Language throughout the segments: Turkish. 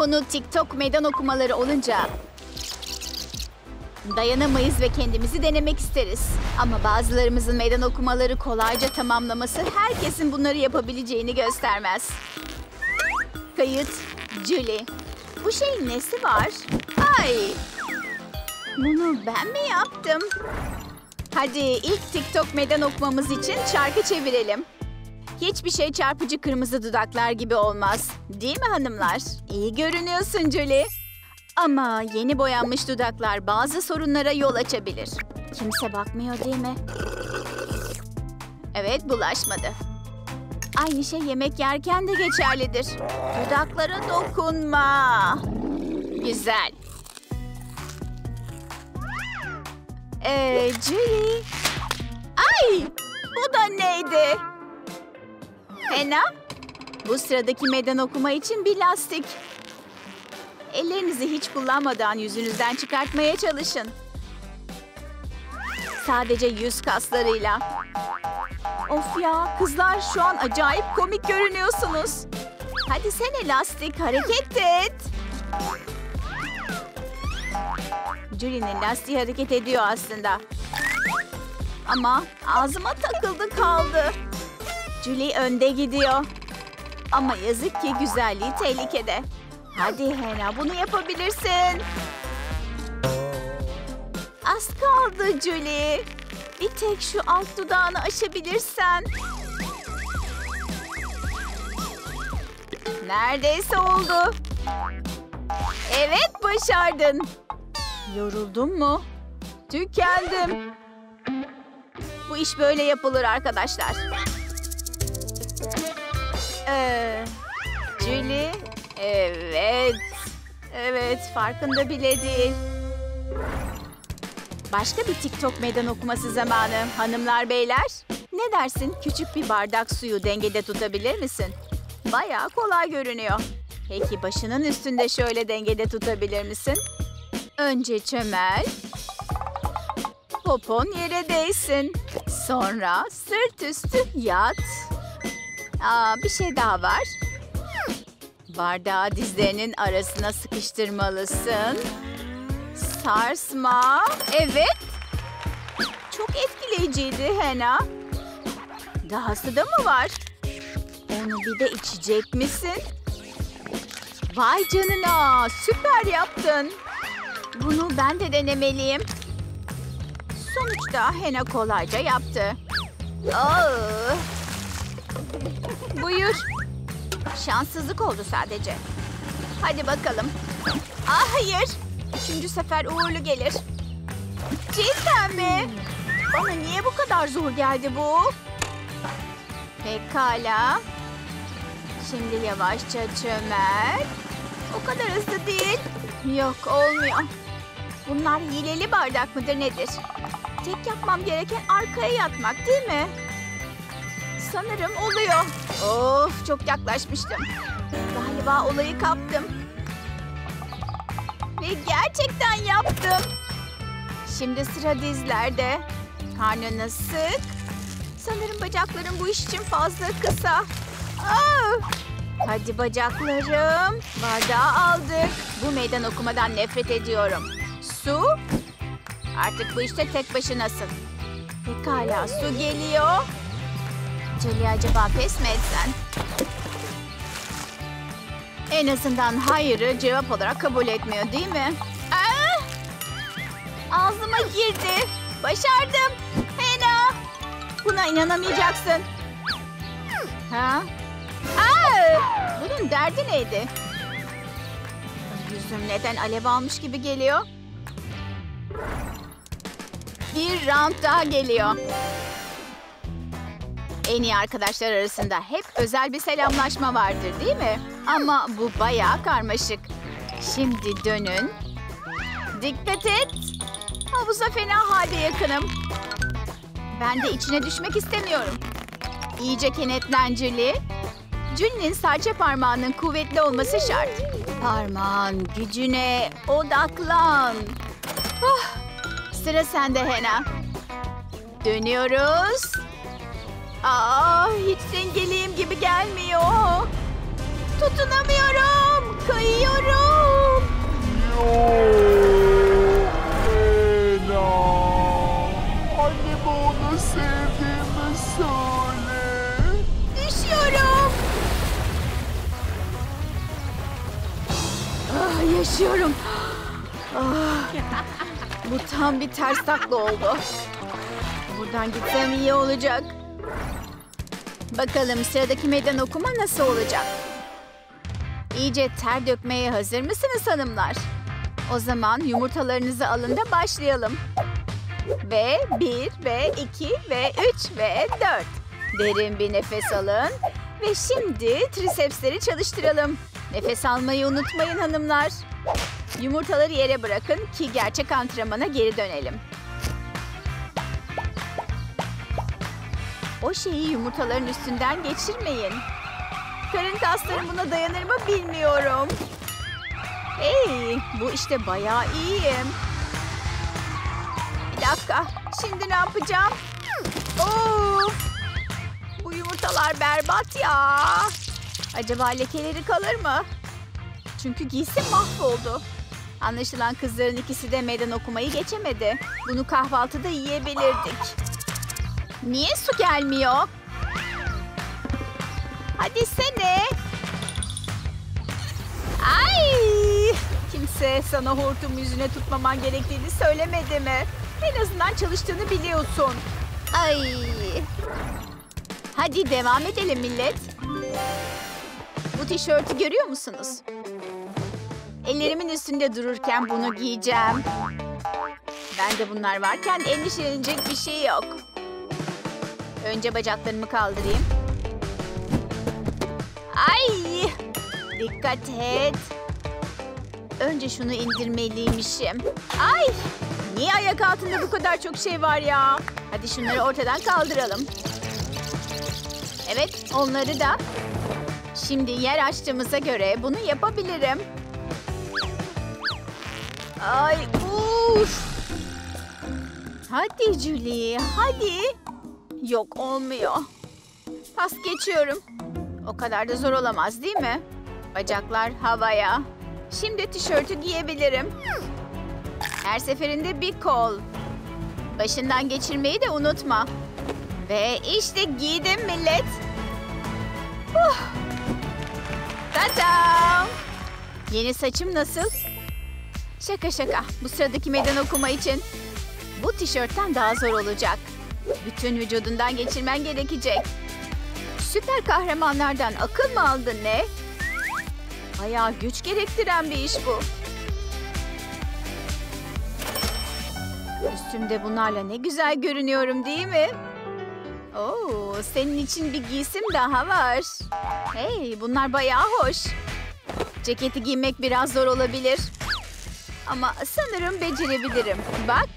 Konu TikTok meydan okumaları olunca dayanamayız ve kendimizi denemek isteriz. Ama bazılarımızın meydan okumaları kolayca tamamlaması herkesin bunları yapabileceğini göstermez. Kayıt Julie. Bu şeyin nesi var? Ay! Bunu ben mi yaptım? Hadi ilk TikTok meydan okumamız için şarkı çevirelim. Hiçbir şey çarpıcı kırmızı dudaklar gibi olmaz. Değil mi hanımlar? İyi görünüyorsun Julie. Ama yeni boyanmış dudaklar bazı sorunlara yol açabilir. Kimse bakmıyor değil mi? Evet bulaşmadı. Aynı şey yemek yerken de geçerlidir. Dudaklara dokunma. Güzel. Ee, Julie. Ay! Bu da neydi? Fena. Bu sıradaki meydan okuma için bir lastik. Ellerinizi hiç kullanmadan yüzünüzden çıkartmaya çalışın. Sadece yüz kaslarıyla. Of ya kızlar şu an acayip komik görünüyorsunuz. Hadi sen elastik hareket et. Julie'nin lastiği hareket ediyor aslında. Ama ağzıma takıldı kaldı. Julie önde gidiyor. Ama yazık ki güzelliği tehlikede. Hadi Hena bunu yapabilirsin. Az kaldı Julie. Bir tek şu alt dudağını aşabilirsen. Neredeyse oldu. Evet başardın. Yoruldun mu? Tükendim. Bu iş böyle yapılır arkadaşlar. Ee, Julie. Evet. Evet farkında bile değil. Başka bir TikTok meydan okuması zamanı hanımlar beyler. Ne dersin küçük bir bardak suyu dengede tutabilir misin? Bayağı kolay görünüyor. Peki başının üstünde şöyle dengede tutabilir misin? Önce çömel. Popon yere değsin. Sonra sırt üstü yat. Aa, bir şey daha var. Bardağı dizlerinin arasına sıkıştırmalısın. Sarsma. Evet. Çok etkileyiciydi Hena. Dahası da mı var? Onu bir de içecek misin? Vay canına. Süper yaptın. Bunu ben de denemeliyim. Sonuçta Hena kolayca yaptı. Aa. Buyur. Şanssızlık oldu sadece. Hadi bakalım. Ah hayır. Üçüncü sefer uğurlu gelir. Cidden mi? Bana niye bu kadar zor geldi bu? Pekala. Şimdi yavaşça çömel. O kadar hızlı değil. Yok olmuyor. Bunlar hileli bardak mıdır nedir? Tek yapmam gereken arkaya yatmak değil mi? Sanırım oluyor. Of çok yaklaşmıştım. Galiba olayı kaptım. Ve gerçekten yaptım. Şimdi sıra dizlerde. Karnını sık. Sanırım bacaklarım bu iş için fazla kısa. Ah! Hadi bacaklarım. Bardağı aldık. Bu meydan okumadan nefret ediyorum. Su. Artık bu işte tek başınasın. Pekala su geliyor. Julie acaba pes mi etsen? En azından hayırı cevap olarak kabul etmiyor değil mi? Aa! Ağzıma girdi. Başardım. Hena. Buna inanamayacaksın. Ha? Aa! Bunun derdi neydi? Yüzüm neden alev almış gibi geliyor? Bir round daha geliyor. En iyi arkadaşlar arasında hep özel bir selamlaşma vardır değil mi? Ama bu bayağı karmaşık. Şimdi dönün. Dikkat et. Havuza fena halde yakınım. Ben de içine düşmek istemiyorum. İyice kenetlen Julie. Julie'nin serçe parmağının kuvvetli olması şart. Parmağın gücüne odaklan. Oh, sıra sende Hena. Dönüyoruz. Aa, hiç dengeliğim gibi gelmiyor. Tutunamıyorum. Kayıyorum. Lena. Anneme onu sevdiğimi söyle. Düşüyorum. Ah, yaşıyorum. Ah, bu tam bir ters takla oldu. Buradan gitsem iyi olacak. Bakalım sıradaki meydan okuma nasıl olacak? İyice ter dökmeye hazır mısınız hanımlar? O zaman yumurtalarınızı alın da başlayalım. Ve bir ve iki ve üç ve dört. Derin bir nefes alın. Ve şimdi trisepsleri çalıştıralım. Nefes almayı unutmayın hanımlar. Yumurtaları yere bırakın ki gerçek antrenmana geri dönelim. O şeyi yumurtaların üstünden geçirmeyin. Karın kaslarım buna dayanır mı bilmiyorum. Hey, bu işte bayağı iyiyim. Bir dakika, şimdi ne yapacağım? Of! Bu yumurtalar berbat ya. Acaba lekeleri kalır mı? Çünkü giysim mahvoldu. Anlaşılan kızların ikisi de meydan okumayı geçemedi. Bunu kahvaltıda yiyebilirdik. Niye su gelmiyor? Hadi sene. Ay! Kimse sana hortum yüzüne tutmaman gerektiğini söylemedi mi? En azından çalıştığını biliyorsun. Ay! Hadi devam edelim millet. Bu tişörtü görüyor musunuz? Ellerimin üstünde dururken bunu giyeceğim. Ben de bunlar varken endişelenecek bir şey yok. Önce bacaklarımı kaldırayım. Ay! Dikkat et. Önce şunu indirmeliymişim. Ay! Niye ayak altında bu kadar çok şey var ya? Hadi şunları ortadan kaldıralım. Evet, onları da. Şimdi yer açtığımıza göre bunu yapabilirim. Ay, uf! Hadi Julie, hadi. Yok, olmuyor. Pas geçiyorum. O kadar da zor olamaz değil mi? Bacaklar havaya. Şimdi tişörtü giyebilirim. Her seferinde bir kol. Başından geçirmeyi de unutma. Ve işte giydim millet. Huh. Tadam! Yeni saçım nasıl? Şaka şaka. Bu sıradaki meydan okuma için. Bu tişörtten daha zor olacak. Bütün vücudundan geçirmen gerekecek. Süper kahramanlardan akıl mı aldın ne? Bayağı güç gerektiren bir iş bu. Üstümde bunlarla ne güzel görünüyorum değil mi? Oo, senin için bir giysim daha var. Hey, bunlar bayağı hoş. Ceketi giymek biraz zor olabilir. Ama sanırım becerebilirim. Bak.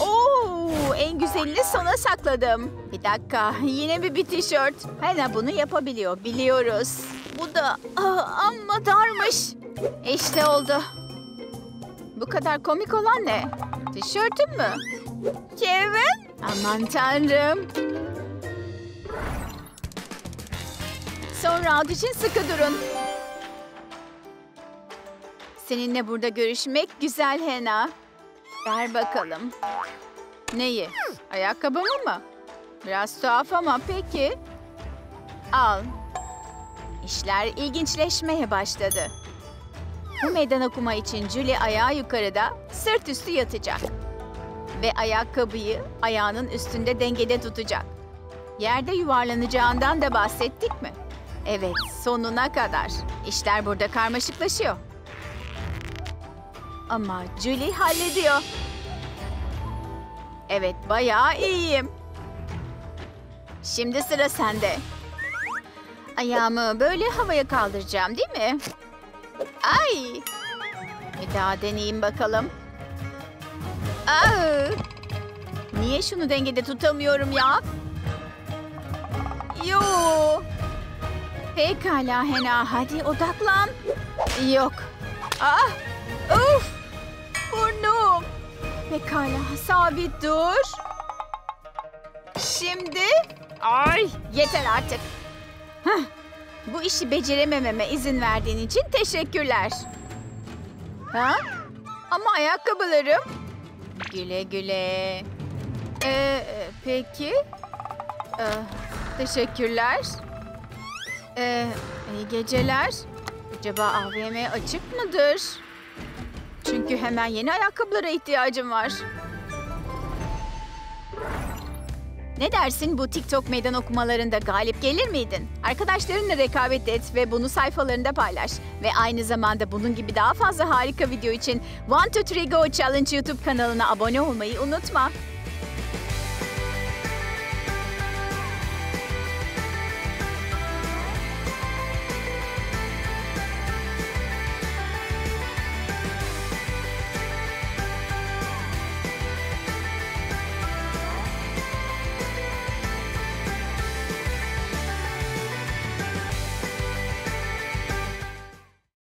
Oo, en güzelini sona sakladım. Bir dakika, yine mi bir tişört? Hena bunu yapabiliyor, biliyoruz. Bu da ah, amma darmış. İşte oldu. Bu kadar komik olan ne? Tişörtüm mü? Kevin? Aman tanrım. Son round için sıkı durun. Seninle burada görüşmek güzel Hena. Ver bakalım. Neyi? Ayakkabımı mı? Biraz tuhaf ama peki. Al. İşler ilginçleşmeye başladı. Bu meydan okuma için Julie ayağı yukarıda sırt üstü yatacak. Ve ayakkabıyı ayağının üstünde dengede tutacak. Yerde yuvarlanacağından da bahsettik mi? Evet, sonuna kadar. İşler burada karmaşıklaşıyor. Ama Julie hallediyor. Evet, bayağı iyiyim. Şimdi sıra sende. Ayağımı böyle havaya kaldıracağım değil mi? Ay! Bir daha deneyeyim bakalım. Aa! Niye şunu dengede tutamıyorum ya? Yo! Pekala Hena, hadi odaklan. Yok. Ah! Pekala, sabit dur. Şimdi... Ay! Yeter artık. Hah, bu işi beceremememe izin verdiğin için teşekkürler. Ha? Ama ayakkabılarım. Güle güle. Ee, peki. Ee, Teşekkürler. Ee, iyi geceler. Acaba AVM açık mıdır? Çünkü hemen yeni ayakkabılara ihtiyacım var. Ne dersin bu TikTok meydan okumalarında galip gelir miydin? Arkadaşlarınla rekabet et ve bunu sayfalarında paylaş. Ve aynı zamanda bunun gibi daha fazla harika video için One to Three Go Challenge YouTube kanalına abone olmayı unutma.